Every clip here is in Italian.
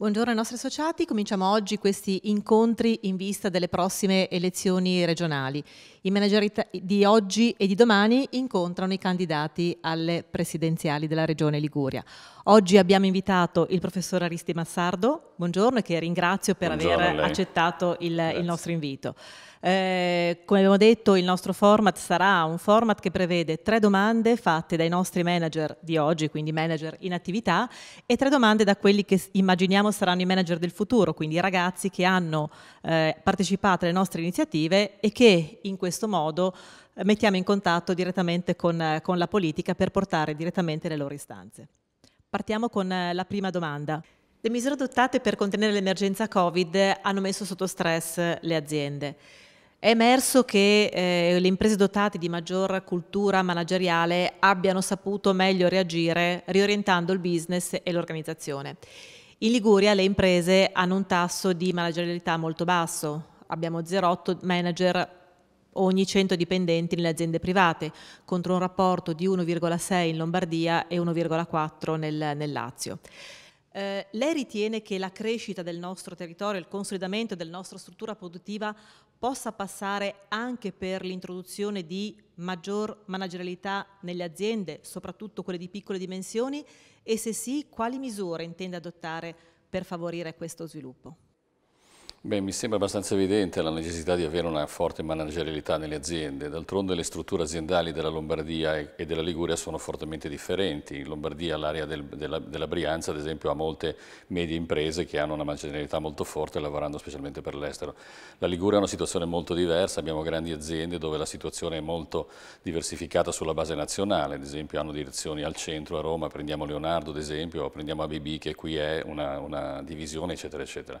Buongiorno ai nostri associati, cominciamo oggi questi incontri in vista delle prossime elezioni regionali. I manager di oggi e di domani incontrano i candidati alle presidenziali della regione Liguria. Oggi abbiamo invitato il professor Aristi Massardo, buongiorno e che ringrazio per buongiorno aver accettato il, il nostro invito. Eh, come abbiamo detto, il nostro format sarà un format che prevede tre domande fatte dai nostri manager di oggi, quindi manager in attività, e tre domande da quelli che immaginiamo saranno i manager del futuro, quindi i ragazzi che hanno eh, partecipato alle nostre iniziative e che in questo modo eh, mettiamo in contatto direttamente con, con la politica per portare direttamente le loro istanze. Partiamo con eh, la prima domanda. Le misure adottate per contenere l'emergenza Covid hanno messo sotto stress le aziende. È emerso che eh, le imprese dotate di maggior cultura manageriale abbiano saputo meglio reagire riorientando il business e l'organizzazione. In Liguria le imprese hanno un tasso di managerialità molto basso, abbiamo 0,8 manager ogni 100 dipendenti nelle aziende private, contro un rapporto di 1,6 in Lombardia e 1,4 nel, nel Lazio. Eh, lei ritiene che la crescita del nostro territorio, il consolidamento della nostra struttura produttiva possa passare anche per l'introduzione di maggior managerialità nelle aziende, soprattutto quelle di piccole dimensioni, e se sì, quali misure intende adottare per favorire questo sviluppo? Beh, mi sembra abbastanza evidente la necessità di avere una forte managerialità nelle aziende. D'altronde le strutture aziendali della Lombardia e della Liguria sono fortemente differenti. In Lombardia l'area del, della, della, Brianza, ad esempio, ha molte medie imprese che hanno una managerialità molto forte lavorando specialmente per l'estero. La Liguria è una situazione molto diversa, abbiamo grandi aziende dove la situazione è molto diversificata sulla base nazionale, ad esempio hanno direzioni al centro, a Roma, prendiamo Leonardo ad esempio, o prendiamo ABB che qui è una, una divisione, eccetera, eccetera.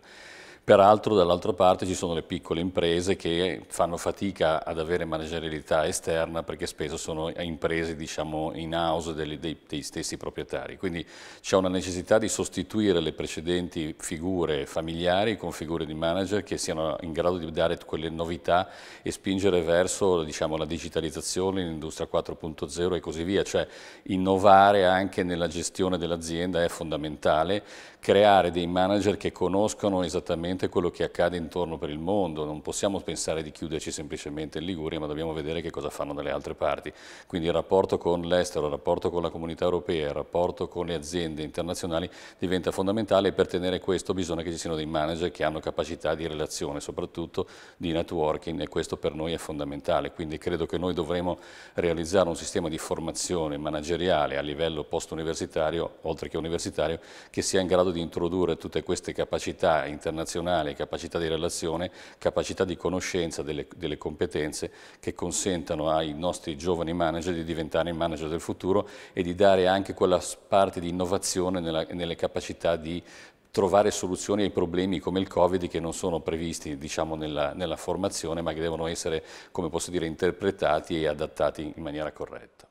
Peraltro dall'altra parte ci sono le piccole imprese che fanno fatica ad avere managerialità esterna perché spesso sono imprese diciamo, in house dei, dei, dei stessi proprietari. Quindi c'è una necessità di sostituire le precedenti figure familiari con figure di manager che siano in grado di dare quelle novità e spingere verso diciamo, la digitalizzazione, l'industria 4.0 e così via. Cioè innovare anche nella gestione dell'azienda è fondamentale, creare dei manager che conoscono esattamente quello che accade intorno per il mondo, non possiamo pensare di chiuderci semplicemente in Liguria, ma dobbiamo vedere che cosa fanno dalle altre parti. Quindi il rapporto con l'estero, il rapporto con la comunità europea, il rapporto con le aziende internazionali diventa fondamentale e per tenere questo bisogna che ci siano dei manager che hanno capacità di relazione, soprattutto di networking e questo per noi è fondamentale. Quindi credo che noi dovremo realizzare un sistema di formazione manageriale a livello post-universitario, oltre che universitario, che sia in grado di introdurre tutte queste capacità internazionali capacità di relazione, capacità di conoscenza delle, delle competenze che consentano ai nostri giovani manager di diventare i manager del futuro e di dare anche quella parte di innovazione nella, nelle capacità di trovare soluzioni ai problemi come il Covid che non sono previsti diciamo, nella, nella formazione ma che devono essere, come posso dire, interpretati e adattati in maniera corretta.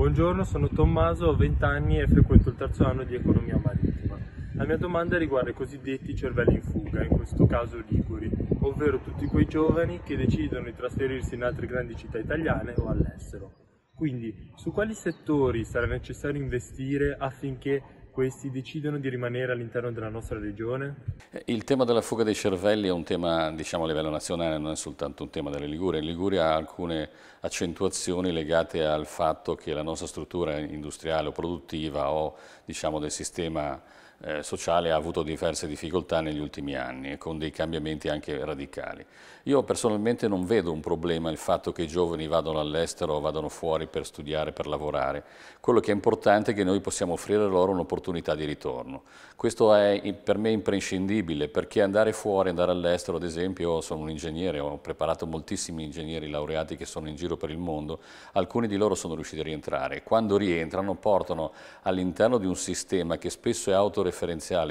Buongiorno, sono Tommaso, ho 20 anni e frequento il terzo anno di economia marittima. La mia domanda riguarda i cosiddetti cervelli in fuga, in questo caso liguri, ovvero tutti quei giovani che decidono di trasferirsi in altre grandi città italiane o all'estero. Quindi, su quali settori sarà necessario investire affinché questi decidono di rimanere all'interno della nostra regione? Il tema della fuga dei cervelli è un tema diciamo, a livello nazionale, non è soltanto un tema delle Liguria. In Liguria ha alcune accentuazioni legate al fatto che la nostra struttura industriale o produttiva o diciamo, del sistema eh, sociale ha avuto diverse difficoltà negli ultimi anni con dei cambiamenti anche radicali. Io personalmente non vedo un problema il fatto che i giovani vadano all'estero o vadano fuori per studiare, per lavorare. Quello che è importante è che noi possiamo offrire loro un'opportunità di ritorno. Questo è per me imprescindibile perché andare fuori, andare all'estero, ad esempio, sono un ingegnere, ho preparato moltissimi ingegneri laureati che sono in giro per il mondo, alcuni di loro sono riusciti a rientrare. Quando rientrano portano all'interno di un sistema che spesso è autoreferenziale,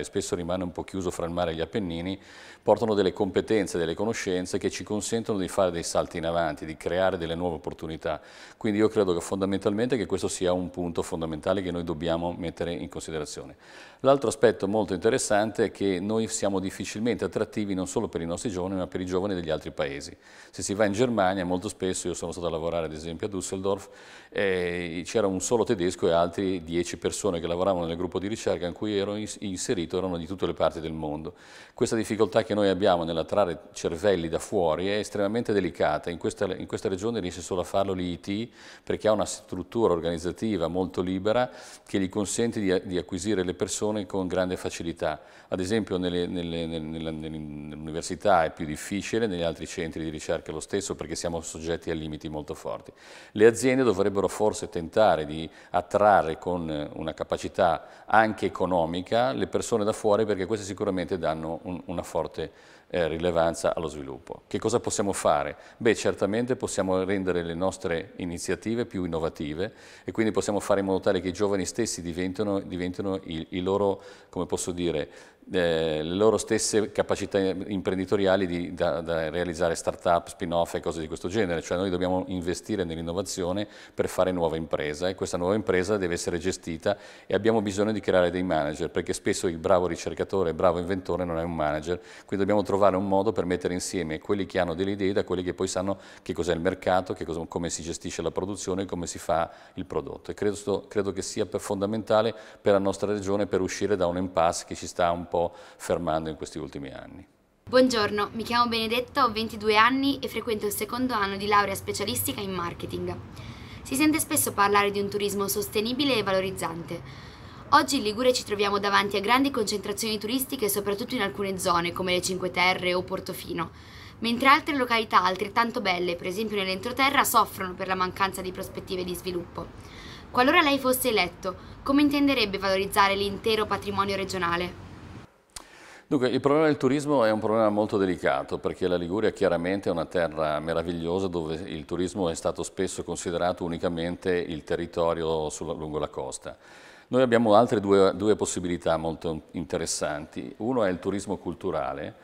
spesso rimane un po' chiuso fra il mare e gli Appennini, portano delle competenze, delle conoscenze che ci consentono di fare dei salti in avanti, di creare delle nuove opportunità. Quindi io credo che fondamentalmente che questo sia un punto fondamentale che noi dobbiamo mettere in considerazione. L'altro aspetto molto interessante è che noi siamo difficilmente attrattivi non solo per i nostri giovani ma per i giovani degli altri paesi. Se si va in Germania molto spesso, io sono stato a lavorare ad esempio a Düsseldorf, eh, c'era un solo tedesco e altri dieci persone che lavoravano nel gruppo di ricerca in cui ero in, inserito erano di tutte le parti del mondo. Questa difficoltà che noi abbiamo nell'attrarre cervelli da fuori è estremamente delicata, in questa, in questa regione riesce solo a farlo l'IT perché ha una struttura organizzativa molto libera che gli consente di, di acquisire le persone con grande facilità. Ad esempio nell'università è più difficile, negli altri centri di ricerca lo stesso perché siamo soggetti a limiti molto forti. Le aziende dovrebbero forse tentare di attrarre con una capacità anche economica le persone da fuori perché queste sicuramente danno un, una forte eh, rilevanza allo sviluppo. Che cosa possiamo fare? Beh, certamente possiamo rendere le nostre iniziative più innovative e quindi possiamo fare in modo tale che i giovani stessi diventino, diventino i, i loro, come posso dire, eh, le loro stesse capacità imprenditoriali di, da, da realizzare start-up, spin-off e cose di questo genere, cioè noi dobbiamo investire nell'innovazione per fare nuova impresa e questa nuova impresa deve essere gestita e abbiamo bisogno di creare dei manager perché spesso il bravo ricercatore, il bravo inventore non è un manager, quindi dobbiamo trovare un modo per mettere insieme quelli che hanno delle idee da quelli che poi sanno che cos'è il mercato, cosa, come si gestisce la produzione come si fa il prodotto. E credo, credo che sia fondamentale per la nostra regione per uscire da un impasse che ci sta un po' po' fermando in questi ultimi anni. Buongiorno, mi chiamo Benedetta, ho 22 anni e frequento il secondo anno di laurea specialistica in marketing. Si sente spesso parlare di un turismo sostenibile e valorizzante. Oggi in Ligure ci troviamo davanti a grandi concentrazioni turistiche soprattutto in alcune zone come le Cinque Terre o Portofino, mentre altre località altrettanto belle, per esempio nell'entroterra, soffrono per la mancanza di prospettive di sviluppo. Qualora lei fosse eletto, come intenderebbe valorizzare l'intero patrimonio regionale? Dunque, il problema del turismo è un problema molto delicato perché la Liguria chiaramente è una terra meravigliosa dove il turismo è stato spesso considerato unicamente il territorio sulla, lungo la costa. Noi abbiamo altre due, due possibilità molto interessanti. Uno è il turismo culturale,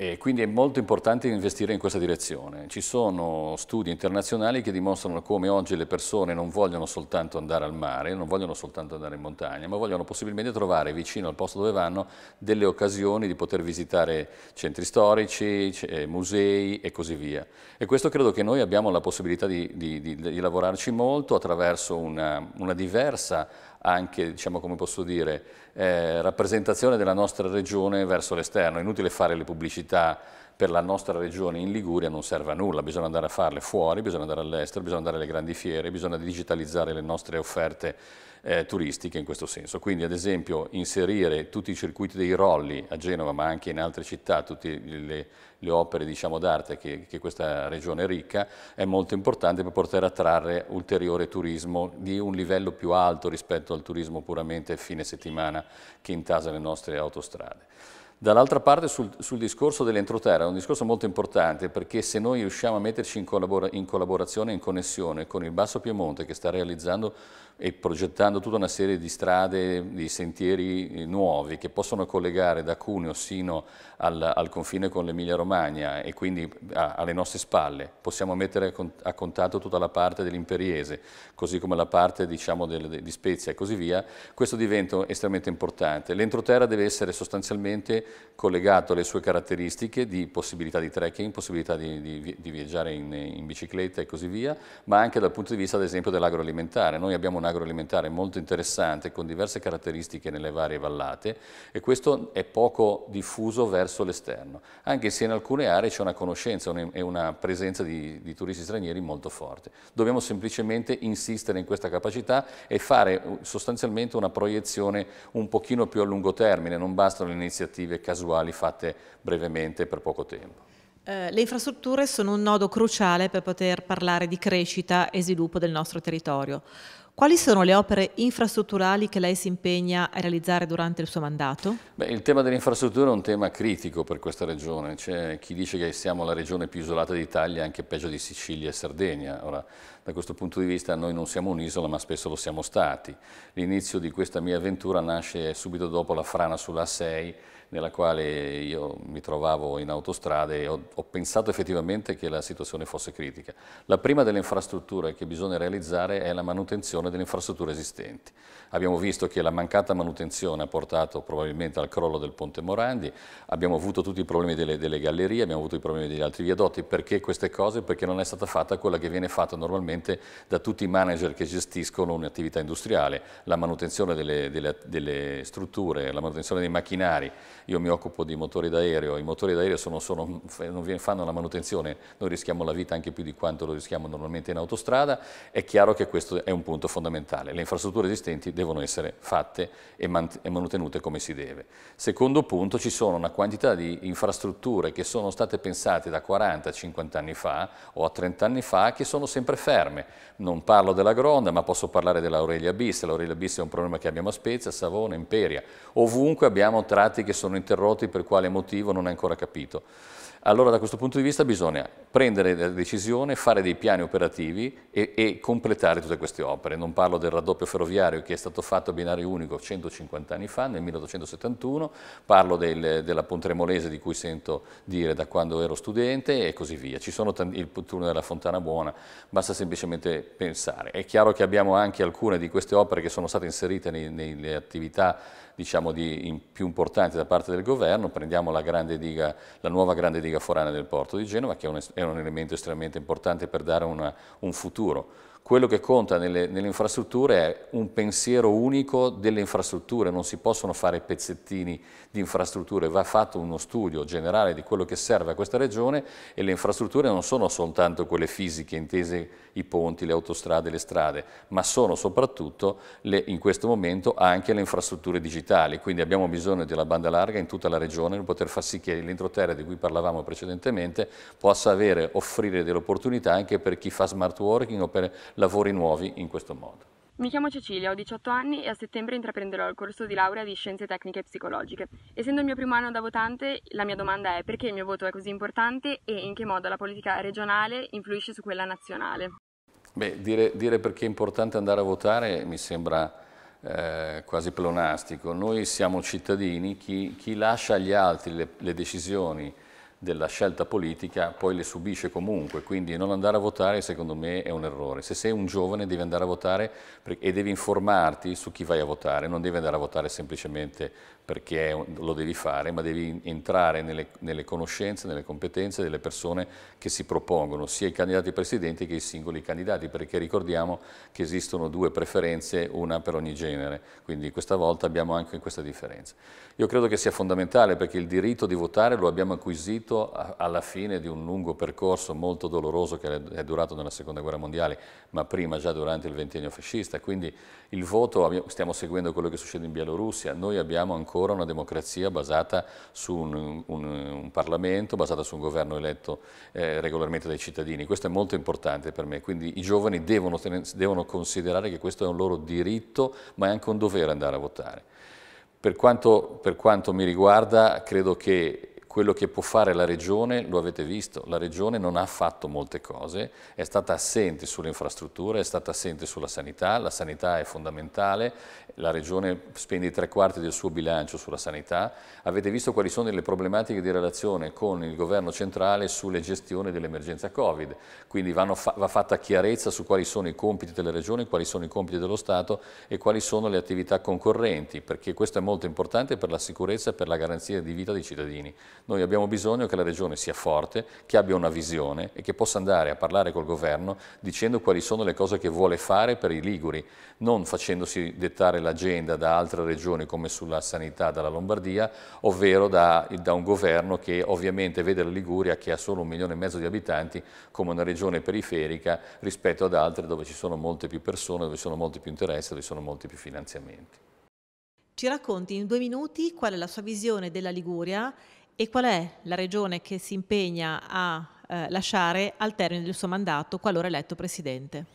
e quindi è molto importante investire in questa direzione. Ci sono studi internazionali che dimostrano come oggi le persone non vogliono soltanto andare al mare, non vogliono soltanto andare in montagna, ma vogliono possibilmente trovare vicino al posto dove vanno delle occasioni di poter visitare centri storici, eh, musei e così via. E questo credo che noi abbiamo la possibilità di, di, di, di lavorarci molto attraverso una, una diversa anche, diciamo, come posso dire, eh, rappresentazione della nostra regione verso l'esterno. È inutile fare le pubblicità per la nostra regione in Liguria non serve a nulla, bisogna andare a farle fuori, bisogna andare all'estero, bisogna andare alle grandi fiere, bisogna digitalizzare le nostre offerte eh, turistiche in questo senso. Quindi ad esempio inserire tutti i circuiti dei rolli a Genova ma anche in altre città, tutte le, le opere diciamo, d'arte che, che, questa regione è ricca, è molto importante per poter attrarre ulteriore turismo di un livello più alto rispetto al turismo puramente fine settimana che intasa le nostre autostrade. Dall'altra parte sul, sul, discorso dell'entroterra è un discorso molto importante perché se noi riusciamo a metterci in, collabora in collaborazione in connessione con il Basso Piemonte che sta realizzando e progettando tutta una serie di strade, di sentieri eh, nuovi che possono collegare da Cuneo sino al, al confine con l'Emilia Romagna e quindi a, alle nostre spalle. Possiamo mettere a contatto tutta la parte dell'Imperiese, così come la parte diciamo, del, di Spezia e così via. Questo diventa estremamente importante. L'entroterra deve essere sostanzialmente collegato alle sue caratteristiche di possibilità di trekking, possibilità di, di, di viaggiare in, in bicicletta e così via, ma anche dal punto di vista ad esempio dell'agroalimentare. Noi abbiamo una agroalimentare molto interessante con diverse caratteristiche nelle varie vallate e questo è poco diffuso verso l'esterno, anche se in alcune aree c'è una conoscenza e una presenza di, di turisti stranieri molto forte. Dobbiamo semplicemente insistere in questa capacità e fare sostanzialmente una proiezione un pochino più a lungo termine, non bastano le iniziative casuali fatte brevemente per poco tempo. Eh, le infrastrutture sono un nodo cruciale per poter parlare di crescita e sviluppo del nostro territorio. Quali sono le opere infrastrutturali che lei si impegna a realizzare durante il suo mandato? Beh, il tema delle infrastrutture è un tema critico per questa regione. C'è chi dice che siamo la regione più isolata d'Italia, anche peggio di Sicilia e Sardegna. Ora, da questo punto di vista noi non siamo un'isola, ma spesso lo siamo stati. L'inizio di questa mia avventura nasce subito dopo la frana sulla 6 nella quale io mi trovavo in autostrada e ho, ho, pensato effettivamente che la situazione fosse critica. La prima delle infrastrutture che bisogna realizzare è la manutenzione delle infrastrutture esistenti. Abbiamo visto che la mancata manutenzione ha portato probabilmente al crollo del Ponte Morandi, abbiamo avuto tutti i problemi delle, delle gallerie, abbiamo avuto i problemi degli altri viadotti. Perché queste cose? Perché non è stata fatta quella che viene fatta normalmente da tutti i manager che gestiscono un'attività industriale, la manutenzione delle, delle, delle, strutture, la manutenzione dei macchinari. Io mi occupo di motori d'aereo, i motori d'aereo sono, sono, fanno la manutenzione, noi rischiamo la vita anche più di quanto lo rischiamo normalmente in autostrada, è chiaro che questo è un punto fondamentale. Le infrastrutture esistenti devono essere fatte e, mantenute come si deve. Secondo punto, ci sono una quantità di infrastrutture che sono state pensate da 40-50 anni fa o a 30 anni fa che sono sempre ferme. Non parlo della Gronda, ma posso parlare dell'Aurelia Bis. L'Aurelia Bis è un problema che abbiamo a Spezia, Savona, Imperia. Ovunque abbiamo tratti che sono interrotti per quale motivo non è ancora capito. Allora da questo punto di vista bisogna prendere la decisione, fare dei piani operativi e, e, completare tutte queste opere. Non parlo del raddoppio ferroviario che è stato fatto a binario unico 150 anni fa, nel 1871, parlo del, della Pontremolese di cui sento dire da quando ero studente e così via. Ci sono il tunnel della Fontana Buona, basta semplicemente pensare. È chiaro che abbiamo anche alcune di queste opere che sono state inserite nei, nelle attività diciamo, di, in, più importanti da parte del governo, prendiamo la, diga, la, nuova grande diga forana del porto di Genova, che è un, è un elemento estremamente importante per dare una, un futuro quello che conta nelle, nelle, infrastrutture è un pensiero unico delle infrastrutture, non si possono fare pezzettini di infrastrutture, va fatto uno studio generale di quello che serve a questa regione e le infrastrutture non sono soltanto quelle fisiche, intese i ponti, le autostrade, le strade, ma sono soprattutto le, in questo momento anche le infrastrutture digitali, quindi abbiamo bisogno della banda larga in tutta la regione per poter far sì che l'entroterra di cui parlavamo precedentemente possa avere, offrire delle opportunità anche per chi fa smart working o per lavori nuovi in questo modo. Mi chiamo Cecilia, ho 18 anni e a settembre intraprenderò il corso di laurea di Scienze Tecniche e Psicologiche. Essendo il mio primo anno da votante, la mia domanda è perché il mio voto è così importante e in che modo la politica regionale influisce su quella nazionale. Beh, dire, dire perché è importante andare a votare mi sembra eh, quasi pleonastico. Noi siamo cittadini, chi, chi lascia agli altri le, le decisioni della scelta politica poi le subisce comunque, quindi non andare a votare secondo me è un errore. Se sei un giovane devi andare a votare e devi informarti su chi vai a votare, non devi andare a votare semplicemente perché lo devi fare, ma devi entrare nelle, nelle conoscenze, nelle competenze delle persone che si propongono, sia i candidati presidenti che i singoli candidati, perché ricordiamo che esistono due preferenze, una per ogni genere, quindi questa volta abbiamo anche questa differenza. Io credo che sia fondamentale perché il diritto di votare lo abbiamo acquisito alla fine di un lungo percorso molto doloroso che è durato nella seconda guerra mondiale, ma prima già durante il ventennio fascista, quindi il voto, stiamo seguendo quello che succede in Bielorussia, noi abbiamo ancora ancora una democrazia basata su un, un, un Parlamento, basata su un governo eletto eh, regolarmente dai cittadini. Questo è molto importante per me, quindi i giovani devono, devono considerare che questo è un loro diritto, ma è anche un dovere andare a votare. Per quanto, per quanto mi riguarda, credo che quello che può fare la Regione, lo avete visto, la Regione non ha fatto molte cose, è stata assente sulle infrastrutture, è stata assente sulla sanità, la sanità è fondamentale, la Regione spende i tre quarti del suo bilancio sulla sanità, avete visto quali sono le problematiche di relazione con il governo centrale sulle gestioni dell'emergenza Covid, quindi fa va fatta chiarezza su quali sono i compiti delle regioni, quali sono i compiti dello Stato e quali sono le attività concorrenti, perché questo è molto importante per la sicurezza e per la garanzia di vita dei cittadini. Noi abbiamo bisogno che la Regione sia forte, che abbia una visione e che possa andare a parlare col Governo dicendo quali sono le cose che vuole fare per i Liguri, non facendosi dettare l'agenda da altre regioni come sulla sanità dalla Lombardia, ovvero da, da un governo che ovviamente vede la Liguria, che ha solo un milione e mezzo di abitanti, come una regione periferica rispetto ad altre dove ci sono molte più persone, dove ci sono molti più interessi, dove ci sono molti più finanziamenti. Ci racconti in due minuti qual è la sua visione della Liguria e qual è la regione che si impegna a eh, lasciare al termine del suo mandato qualora eletto Presidente?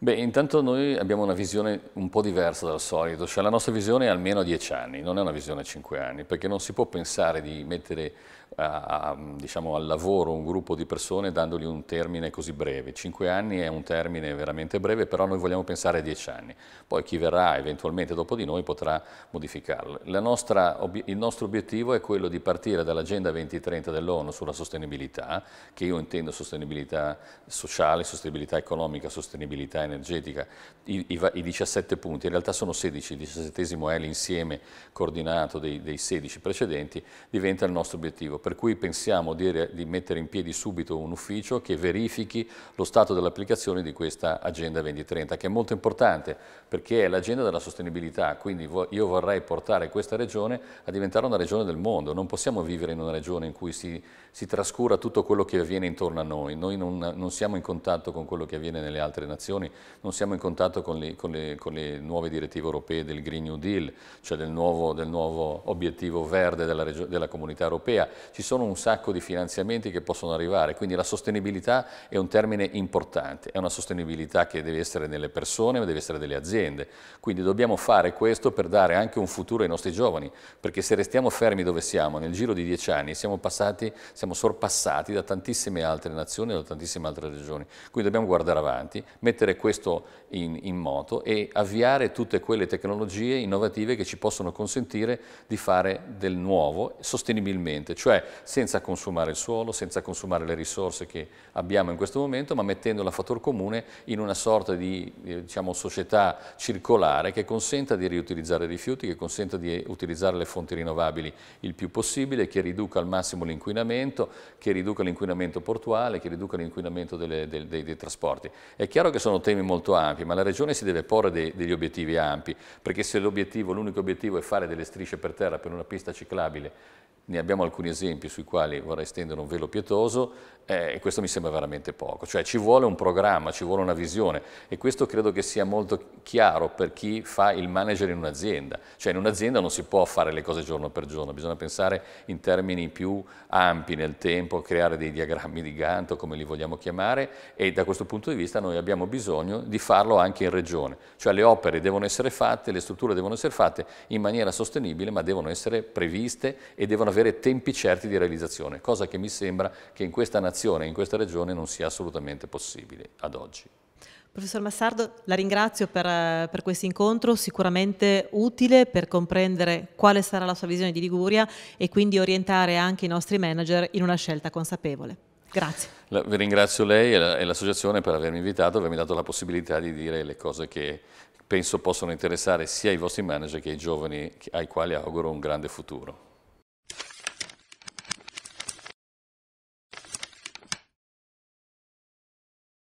Beh, intanto noi abbiamo una visione un po' diversa dal solito, cioè la nostra visione è almeno a dieci anni, non è una visione a cinque anni, perché non si può pensare di mettere a, diciamo, al lavoro un gruppo di persone dandogli un termine così breve. Cinque anni è un termine veramente breve, però noi vogliamo pensare a dieci anni. Poi chi verrà eventualmente dopo di noi potrà modificarlo. Nostra, il nostro obiettivo è quello di partire dall'Agenda 2030 dell'ONU sulla sostenibilità, che io intendo sostenibilità sociale, sostenibilità economica, sostenibilità energetica, i, i, i, 17 punti, in realtà sono 16, il 17 è l'insieme coordinato dei, dei, 16 precedenti, diventa il nostro obiettivo, per cui pensiamo di, di mettere in piedi subito un ufficio che verifichi lo stato dell'applicazione di questa Agenda 2030, che è molto importante perché è l'agenda della sostenibilità, quindi io vorrei portare questa regione a diventare una regione del mondo, non possiamo vivere in una regione in cui si, si trascura tutto quello che avviene intorno a noi, noi non, non siamo in contatto con quello che avviene nelle altre nazioni, non siamo in contatto con le, con, le, con le, nuove direttive europee del Green New Deal, cioè del nuovo, del nuovo obiettivo verde della, della, comunità europea. Ci sono un sacco di finanziamenti che possono arrivare, quindi la sostenibilità è un termine importante, è una sostenibilità che deve essere nelle persone, ma deve essere delle aziende. Quindi dobbiamo fare questo per dare anche un futuro ai nostri giovani, perché se restiamo fermi dove siamo, nel giro di dieci anni siamo, passati, siamo sorpassati da tantissime altre nazioni e da tantissime altre regioni. Quindi dobbiamo guardare avanti, mettere questo in, in moto e avviare tutte quelle tecnologie innovative che ci possono consentire di fare del nuovo sostenibilmente, cioè senza consumare il suolo, senza consumare le risorse che abbiamo in questo momento, ma mettendo a fattor comune in una sorta di eh, diciamo, società circolare che consenta di riutilizzare i rifiuti, che consenta di utilizzare le fonti rinnovabili il più possibile, che riduca al massimo l'inquinamento, che riduca l'inquinamento portuale, che riduca l'inquinamento dei, dei, trasporti. È chiaro che sono temi molto ampi, ma la Regione si deve porre dei, degli obiettivi ampi, perché se l'unico obiettivo è fare delle strisce per terra per una pista ciclabile ne abbiamo alcuni esempi sui quali vorrei stendere un velo pietoso eh, e questo mi sembra veramente poco. Cioè ci vuole un programma, ci vuole una visione e questo credo che sia molto chiaro per chi fa il manager in un'azienda. Cioè in un'azienda non si può fare le cose giorno per giorno, bisogna pensare in termini più ampi nel tempo, creare dei diagrammi di Gantt, come li vogliamo chiamare, e da questo punto di vista noi abbiamo bisogno di farlo anche in regione. Cioè le opere devono essere fatte, le strutture devono essere fatte in maniera sostenibile, ma devono essere previste e devono avere tempi certi di realizzazione, cosa che mi sembra che in questa nazione in questa regione non sia assolutamente possibile ad oggi. Professor Massardo, la ringrazio per, per questo incontro, sicuramente utile per comprendere quale sarà la sua visione di Liguria e quindi orientare anche i nostri manager in una scelta consapevole. Grazie. La, vi ringrazio lei e l'associazione per avermi invitato, avermi dato la possibilità di dire le cose che penso possono interessare sia i vostri manager che i giovani ai quali auguro un grande futuro.